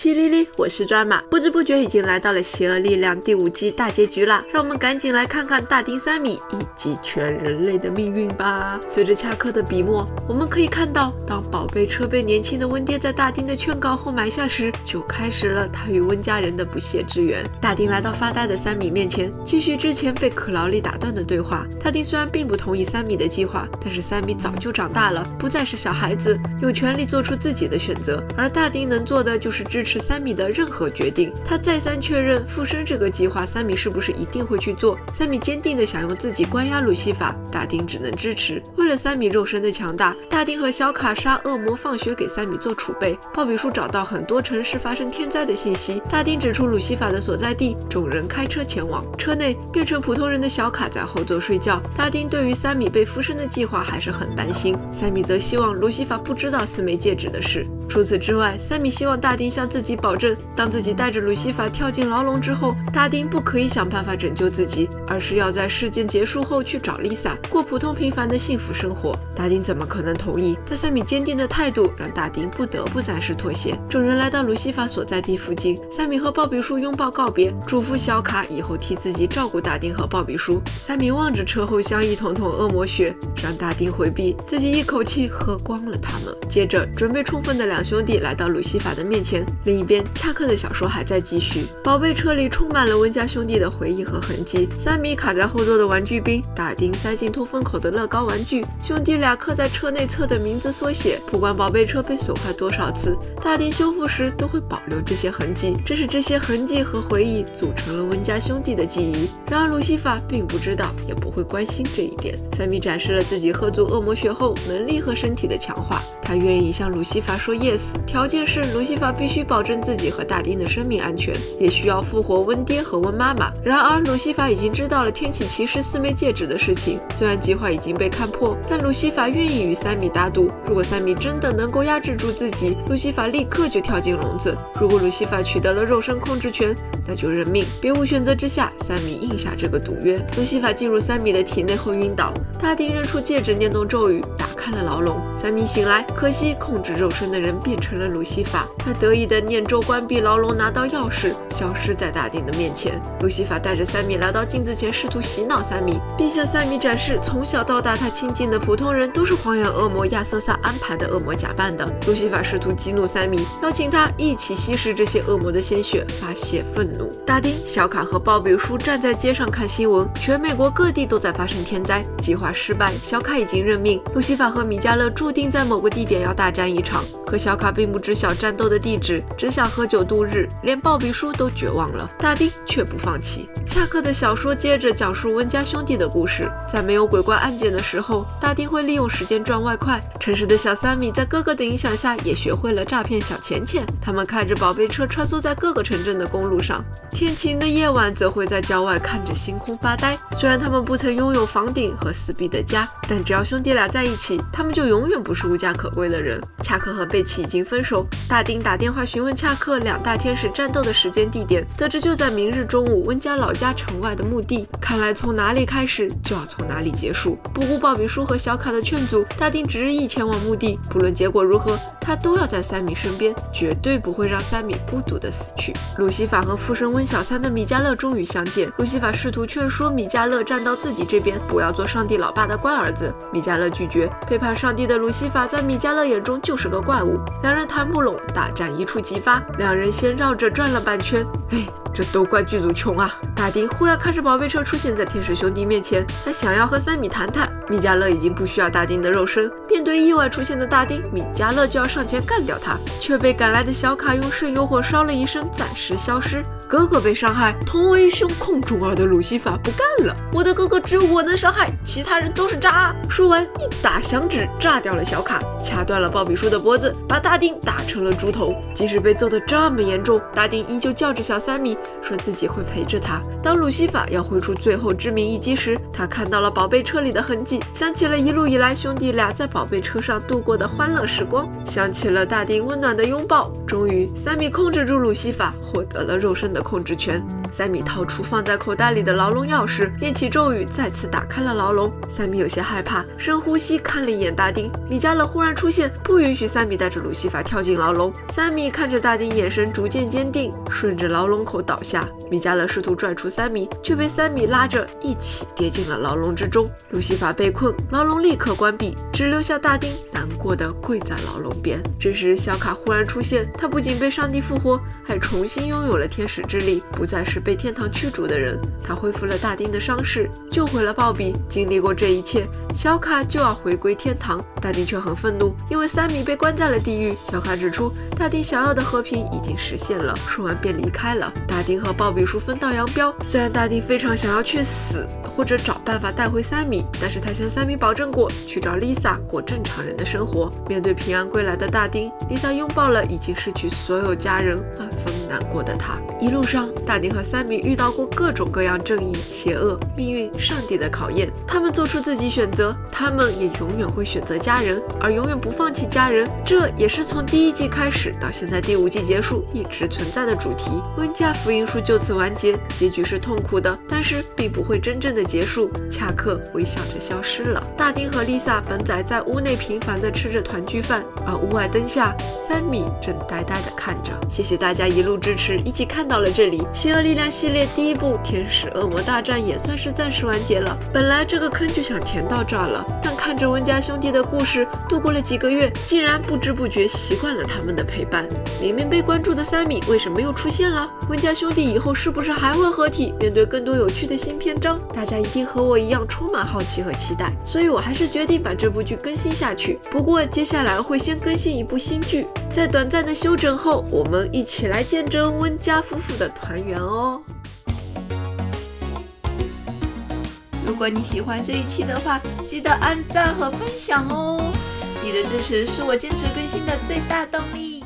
淅沥沥，我是抓马，不知不觉已经来到了《邪恶力量》第五季大结局啦，让我们赶紧来看看大丁、三米以及全人类的命运吧。随着恰克的笔墨，我们可以看到，当宝贝车被年轻的温爹在大丁的劝告后埋下时，就开始了他与温家人的不解之缘。大丁来到发呆的三米面前，继续之前被可劳利打断的对话。大丁虽然并不同意三米的计划，但是三米早就长大了，不再是小孩子，有权利做出自己的选择，而大丁能做的就是支持。是三米的任何决定，他再三确认附身这个计划，三米是不是一定会去做？三米坚定的想用自己关押鲁西法，大丁只能支持。为了三米肉身的强大，大丁和小卡杀恶魔放血给三米做储备。鲍比叔找到很多城市发生天灾的信息，大丁指出鲁西法的所在地，众人开车前往。车内变成普通人的小卡在后座睡觉。大丁对于三米被附身的计划还是很担心，三米则希望鲁西法不知道四枚戒指的事。除此之外，三米希望大丁向自自己保证，当自己带着鲁西法跳进牢笼之后，大丁不可以想办法拯救自己，而是要在事件结束后去找丽萨，过普通平凡的幸福生活。大丁怎么可能同意？但三米坚定的态度让大丁不得不暂时妥协。众人来到鲁西法所在地附近，三米和鲍比叔拥抱告别，嘱咐小卡以后替自己照顾大丁和鲍比叔。三米望着车后箱一桶桶恶魔血，让大丁回避，自己一口气喝光了他们。接着准备充分的两。兄弟来到鲁西法的面前，另一边恰克的小说还在继续。宝贝车里充满了温家兄弟的回忆和痕迹。三米卡在后座的玩具兵，大丁塞进通风口的乐高玩具，兄弟俩刻在车内侧的名字缩写。不管宝贝车被损坏多少次，大丁修复时都会保留这些痕迹。正是这些痕迹和回忆组成了温家兄弟的记忆。然而鲁西法并不知道，也不会关心这一点。三米展示了自己喝足恶魔血后能力和身体的强化。他愿意向鲁西法说 yes，条件是鲁西法必须保证自己和大丁的生命安全，也需要复活温爹和温妈妈。然而鲁西法已经知道了天启骑士四枚戒指的事情，虽然计划已经被看破，但鲁西法愿意与三米打赌。如果三米真的能够压制住自己，鲁西法立刻就跳进笼子。如果鲁西法取得了肉身控制权，那就认命。别无选择之下，三米应下这个赌约。鲁西法进入三米的体内后晕倒，大丁扔出戒指，念动咒语，打开了牢笼。三米醒来。可惜，控制肉身的人变成了鲁西法。他得意的念咒关闭牢笼，拿到钥匙，消失在大丁的面前。鲁西法带着三米来到镜子前，试图洗脑三米，并向三米展示从小到大他亲近的普通人都是黄眼恶魔亚瑟萨安排的恶魔假扮的。鲁西法试图激怒三米，邀请他一起吸食这些恶魔的鲜血，发泄愤怒。大丁、小卡和鲍比叔站在街上看新闻，全美国各地都在发生天灾，计划失败。小卡已经认命，鲁西法和米迦勒注定在某个地点。要大战一场，可小卡并不知晓战斗的地址，只想喝酒度日，连鲍比叔都绝望了。大丁却不放弃。恰克的小说接着讲述温家兄弟的故事。在没有鬼怪案件的时候，大丁会利用时间赚外快。城市的小三米在哥哥的影响下，也学会了诈骗小钱钱。他们开着宝贝车穿梭在各个城镇的公路上，天晴的夜晚则会在郊外看着星空发呆。虽然他们不曾拥有房顶和四壁的家，但只要兄弟俩在一起，他们就永远不是无家可归。的人，恰克和贝奇已经分手。大丁打电话询问恰克两大天使战斗的时间地点，得知就在明日中午温家老家城外的墓地。看来从哪里开始就要从哪里结束。不顾鲍比叔和小卡的劝阻，大丁执意前往墓地。不论结果如何，他都要在三米身边，绝对不会让三米孤独的死去。路西法和附身温小三的米迦勒终于相见。路西法试图劝说米迦勒站到自己这边，不要做上帝老爸的乖儿子。米迦勒拒绝。背叛上帝的路西法在米迦勒。眼中就是个怪物，两人谈不拢，大战一触即发。两人先绕着转了半圈，哎，这都怪剧组穷啊！大丁忽然开着宝贝车出现在天使兄弟面前，他想要和三米谈谈。米迦勒已经不需要大丁的肉身，面对意外出现的大丁，米迦勒就要上前干掉他，却被赶来的小卡用圣油火烧了一身，暂时消失。哥哥被伤害，同为兄控中二的鲁西法不干了。我的哥哥只有我能伤害，其他人都是渣。说完，一打响指，炸掉了小卡，掐断了鲍比叔的脖子，把大丁打成了猪头。即使被揍得这么严重，大丁依旧叫着小三米，说自己会陪着他。当鲁西法要挥出最后致命一击时，他看到了宝贝车里的痕迹，想起了一路以来兄弟俩在宝贝车上度过的欢乐时光，想起了大丁温暖的拥抱。终于，三米控制住鲁西法，获得了肉身的。控制权。三米掏出放在口袋里的牢笼钥匙，念起咒语，再次打开了牢笼。三米有些害怕，深呼吸，看了一眼大丁。米迦勒忽然出现，不允许三米带着鲁西法跳进牢笼。三米看着大丁，眼神逐渐坚定，顺着牢笼口倒下。米迦勒试图拽出三米，却被三米拉着一起跌进了牢笼之中。鲁西法被困，牢笼立刻关闭，只留下大丁难过的跪在牢笼边。这时，小卡忽然出现，他不仅被上帝复活，还重新拥有了天使之力，不再是被天堂驱逐的人。他恢复了大丁的伤势，救回了鲍比。经历过这一切，小卡就要回归天堂。大丁却很愤怒，因为三米被关在了地狱。小卡指出，大丁想要的和平已经实现了，说完便离开了。大丁和鲍比叔分道扬镳。虽然大丁非常想要去死，或者找办法带回三米，但是他向三米保证过，去找 Lisa 过正常人的生活。面对平安归来的大丁，Lisa 拥抱了已经失去所有家人、万分难过的他。一路上，大丁和三米遇到过各种各样正义、邪恶、命运、上帝的考验，他们做出自己选择，他们也永远会选择家人，而永远不放弃家人。这也是从第一季开始到现在第五季结束一直存在的主题。温家福音书就此完结，结局是痛苦的，但是并不会真正的结束。恰克微笑着消失了。大丁和丽萨本仔在屋内频繁地吃着团聚饭，而屋外灯下，三米正呆呆地看着。谢谢大家一路支持，一起看到了这里。邪恶力量系列第一部《天使恶魔大战》也算是暂时完结了。本来这个坑就想填到这儿了，但看着温家兄弟的故事度过了几个月，竟然不知不觉习惯了他们的陪伴。明明被关注的三米为什么又出现了？温家兄弟以后是不是还会合体，面对更多有趣的新篇章？大家一定和我一样充满好奇和期待，所以我还是决定把这部剧更新下去。不过接下来会先更新一部新剧，在短暂的休整后，我们一起来见证温家夫妇的团圆哦哦。如果你喜欢这一期的话，记得按赞和分享哦！你的支持是我坚持更新的最大动力。